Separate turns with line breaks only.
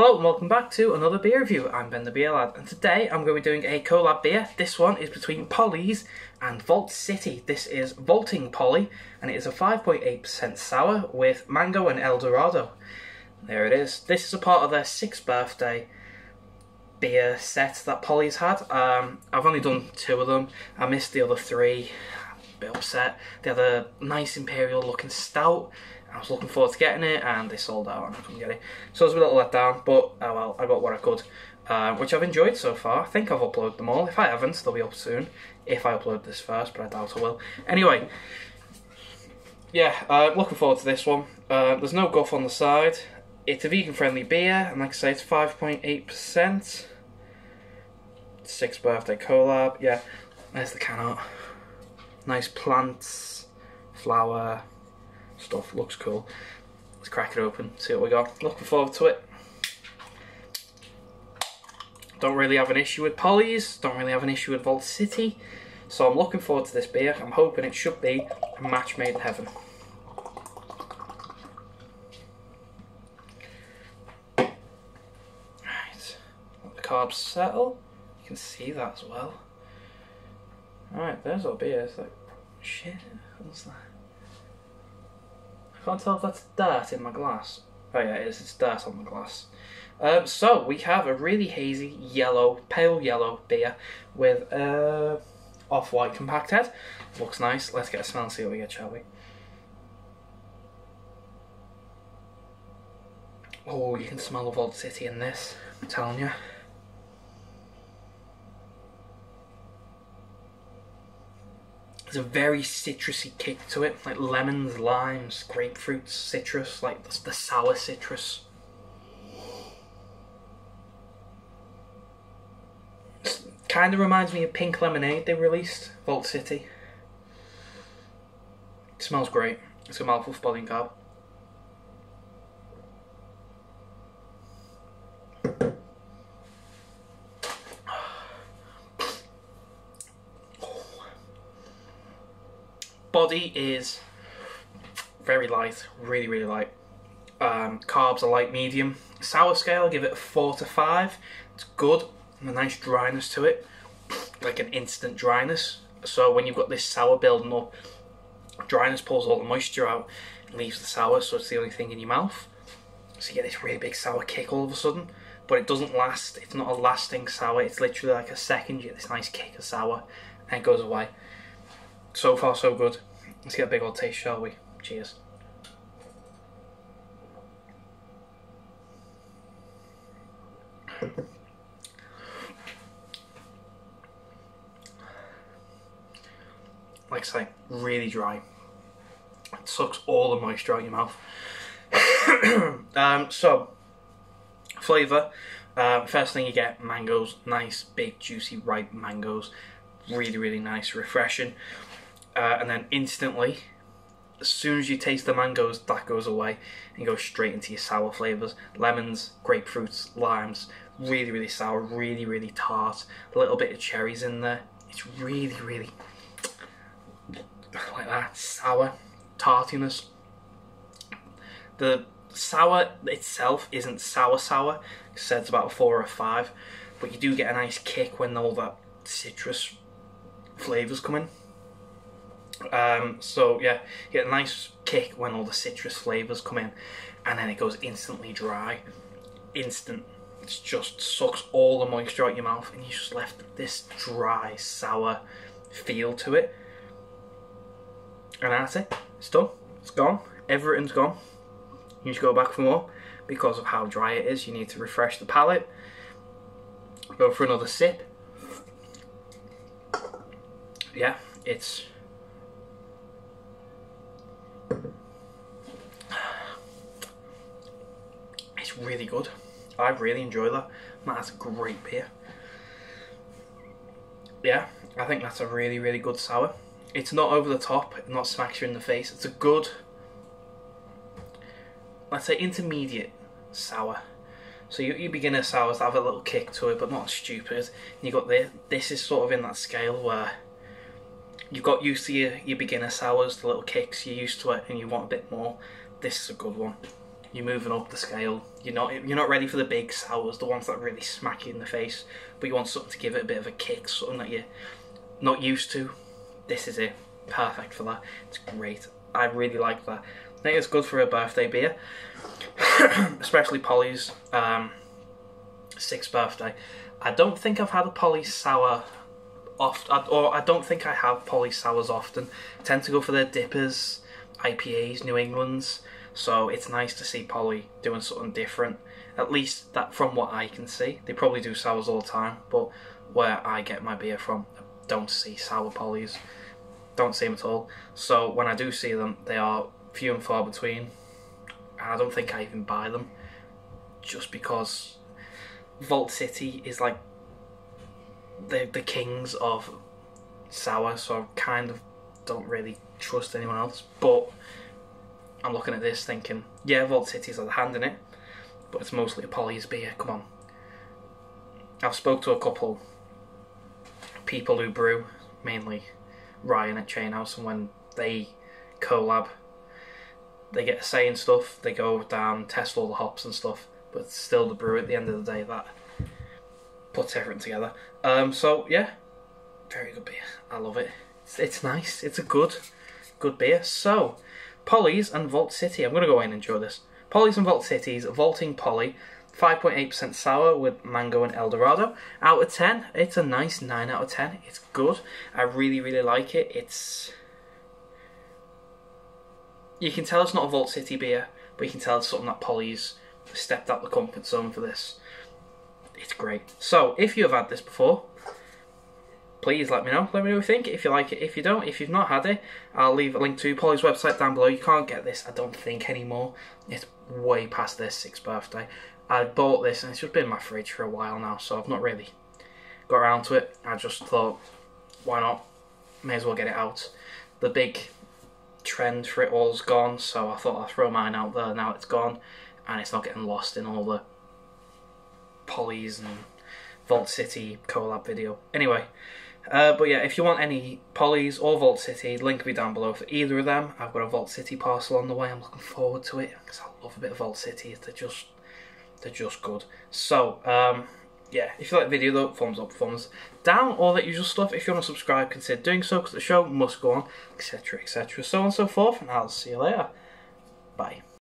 Hello and welcome back to another beer review. I'm Ben the Beer Lad and today I'm going to be doing a collab beer. This one is between Polly's and Vault City. This is Vaulting Polly and it is a 5.8% sour with mango and Eldorado. There it is. This is a part of their 6th birthday beer set that Polly's had. Um, I've only done two of them. I missed the other three. A bit upset. They had a nice imperial looking stout I was looking forward to getting it, and they sold out, and I couldn't get it. So I was a little let down, but oh well, I got what I could, uh, which I've enjoyed so far. I think I've uploaded them all. If I haven't, they'll be up soon. If I upload this first, but I doubt I will. Anyway, yeah, uh, looking forward to this one. Uh, there's no guff on the side. It's a vegan-friendly beer, and like I say, it's 5.8%. Sixth birthday collab. Yeah, there's the can art. Nice plants, flower, stuff. Looks cool. Let's crack it open, see what we got. Looking forward to it. Don't really have an issue with Polly's, don't really have an issue with Vault City. So I'm looking forward to this beer. I'm hoping it should be a match made in heaven. Right, let the carbs settle. You can see that as well. Alright, there's our beer. It's like, shit, what's that? I can't tell if that's dirt in my glass. Oh yeah, it is. It's dirt on the glass. Um, so we have a really hazy yellow, pale yellow beer with uh, off-white compact head. Looks nice. Let's get a smell and see what we get, shall we? Oh, you can smell the Vault City in this. I'm telling you. There's a very citrusy kick to it, like lemons, limes, grapefruits, citrus, like the, the sour citrus. Kind of reminds me of Pink Lemonade they released, Vault City. It smells great. It's a mouthful of Bolling Carb. Body is very light, really, really light. Um, carbs are light medium. Sour scale, give it a 4 to 5. It's good, and a nice dryness to it, like an instant dryness. So when you've got this sour building up, dryness pulls all the moisture out and leaves the sour, so it's the only thing in your mouth. So you get this really big sour kick all of a sudden, but it doesn't last. It's not a lasting sour. It's literally like a second. You get this nice kick of sour, and it goes away. So far, so good. Let's get a big old taste, shall we? Cheers. Like I say, really dry. It sucks all the moisture out of your mouth. um, so, flavour. Um, first thing you get, mangoes. Nice, big, juicy, ripe mangoes. Really, really nice, refreshing uh, and then instantly, as soon as you taste the mangoes, that goes away and goes straight into your sour flavours. Lemons, grapefruits, limes, really, really sour, really, really tart. A little bit of cherries in there. It's really, really like that sour tartiness. The sour itself isn't sour sour. It it's about a four or a five, but you do get a nice kick when all that citrus flavours come in. Um, so yeah, you get a nice kick when all the citrus flavours come in, and then it goes instantly dry. Instant. It just sucks all the moisture out your mouth, and you just left this dry, sour feel to it. And that's it. It's done. It's gone. Everything's gone. You just go back for more because of how dry it is. You need to refresh the palate. Go for another sip. Yeah, it's It's really good. I really enjoy that. That's a great beer. Yeah, I think that's a really, really good sour. It's not over the top, it not smacks you in the face. It's a good, let's say intermediate sour. So you, your beginner sours have a little kick to it, but not stupid. And you got this. This is sort of in that scale where you've got used to your, your beginner sours, the little kicks, you're used to it, and you want a bit more. This is a good one. You're moving up the scale. You're not you're not ready for the big sours, the ones that really smack you in the face. But you want something to give it a bit of a kick, something that you're not used to. This is it. Perfect for that. It's great. I really like that. I think it's good for a birthday beer, especially Polly's um, sixth birthday. I don't think I've had a Polly sour oft, or I don't think I have Polly sours often. I tend to go for their DIPAs, IPAs, New England's. So it's nice to see Polly doing something different. At least that from what I can see. They probably do sours all the time, but where I get my beer from, I don't see sour Pollys. Don't see them at all. So when I do see them, they are few and far between. And I don't think I even buy them. Just because Vault City is like the the kings of sour, so I kind of don't really trust anyone else. But I'm looking at this thinking, yeah, Vault City's had a hand in it, but it's mostly a Polly's beer. Come on. I've spoke to a couple people who brew, mainly Ryan at Chain House, and when they collab, they get a say in stuff. They go down, test all the hops and stuff, but still the brew at the end of the day that puts everything together. Um, so yeah, very good beer. I love it. It's, it's nice. It's a good, good beer. So, Polly's and Vault City. I'm gonna go in and enjoy this. Polly's and Vault City's Vaulting Polly. 5.8% sour with mango and Eldorado. Out of 10, it's a nice 9 out of 10. It's good. I really, really like it. It's. You can tell it's not a Vault City beer, but you can tell it's something that Polly's stepped out the comfort zone for this. It's great. So, if you have had this before, please let me know. Let me know what you think. If you like it, if you don't, if you've not had it, I'll leave a link to Polly's website down below. You can't get this, I don't think, anymore. It's way past their sixth birthday. I bought this and it's just been in my fridge for a while now, so I've not really got around to it. I just thought, why not? May as well get it out. The big trend for it all's gone, so I thought I'll throw mine out there now it's gone and it's not getting lost in all the Polly's and Vault City collab video. Anyway, uh, but yeah, if you want any Polly's or Vault City, link be down below for either of them. I've got a Vault City parcel on the way. I'm looking forward to it because I love a bit of Vault City. They're just they're just good. So um, yeah, if you like the video though, thumbs up, thumbs down, all that usual stuff. If you want to subscribe, consider doing so because the show must go on, etc., etc., so on and so forth. And I'll see you later. Bye.